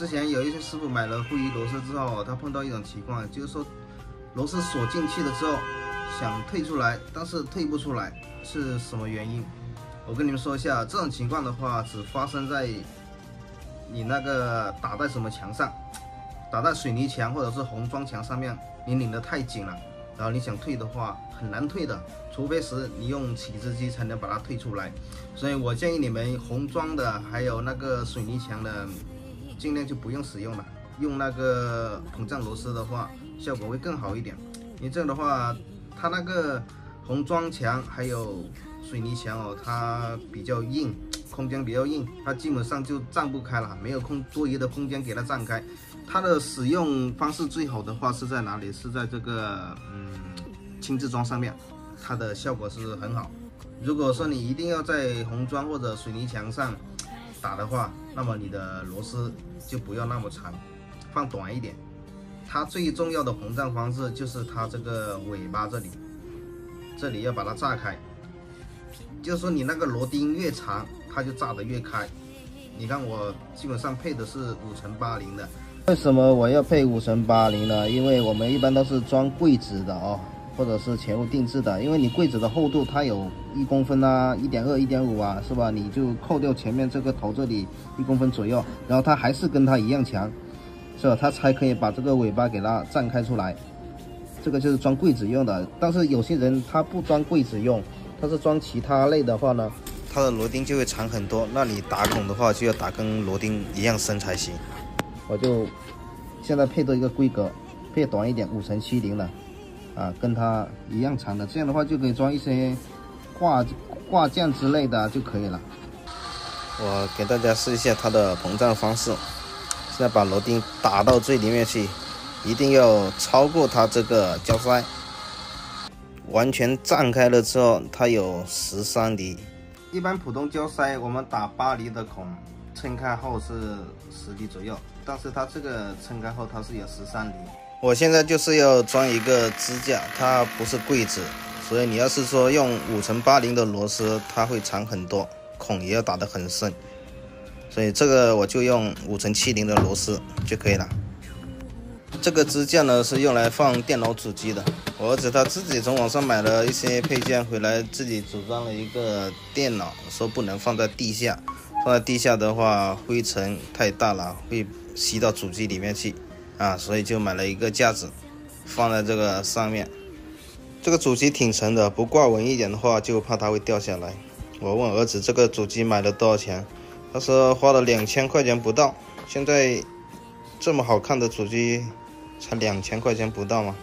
之前有一些师傅买了负一螺丝之后，他碰到一种情况，就是说螺丝锁进去了之后，想退出来，但是退不出来，是什么原因？我跟你们说一下，这种情况的话，只发生在你那个打在什么墙上，打在水泥墙或者是红砖墙上面，你拧得太紧了，然后你想退的话很难退的，除非是你用起子机才能把它退出来。所以我建议你们红砖的还有那个水泥墙的，尽量就不用使用了，用那个膨胀螺丝的话，效果会更好一点。因为这样的话，它那个红砖墙还有水泥墙哦，它比较硬。空间比较硬，它基本上就胀不开了，没有空多余的空间给它胀开。它的使用方式最好的话是在哪里？是在这个嗯轻质装上面，它的效果是很好。如果说你一定要在红砖或者水泥墙上打的话，那么你的螺丝就不要那么长，放短一点。它最重要的膨胀方式就是它这个尾巴这里，这里要把它炸开。就是说你那个螺钉越长。它就炸得越开。你看我基本上配的是五乘八零的。为什么我要配五乘八零呢？因为我们一般都是装柜子的哦，或者是全屋定制的。因为你柜子的厚度它有一公分啊，一点二、一点五啊，是吧？你就扣掉前面这个头这里一公分左右，然后它还是跟它一样强，是吧？它才可以把这个尾巴给它绽开出来。这个就是装柜子用的。但是有些人他不装柜子用，他是装其他类的话呢？它的螺钉就会长很多，那你打孔的话就要打跟螺钉一样深才行。我就现在配的一个规格，配短一点，五乘七零的，啊，跟它一样长的，这样的话就可以装一些挂挂件之类的就可以了。我给大家试一下它的膨胀方式，现在把螺钉打到最里面去，一定要超过它这个胶塞，完全绽开了之后，它有十三厘。一般普通胶塞，我们打八厘的孔，撑开后是十厘左右，但是它这个撑开后它是有十三厘。我现在就是要装一个支架，它不是柜子，所以你要是说用五乘八零的螺丝，它会长很多，孔也要打得很深，所以这个我就用五乘七零的螺丝就可以了。这个支架呢是用来放电脑主机的。我儿子他自己从网上买了一些配件回来，自己组装了一个电脑，说不能放在地下，放在地下的话灰尘太大了，会吸到主机里面去啊，所以就买了一个架子放在这个上面。这个主机挺沉的，不挂稳一点的话就怕它会掉下来。我问儿子这个主机买了多少钱，他说花了两千块钱不到。现在这么好看的主机。才两千块钱不到吗？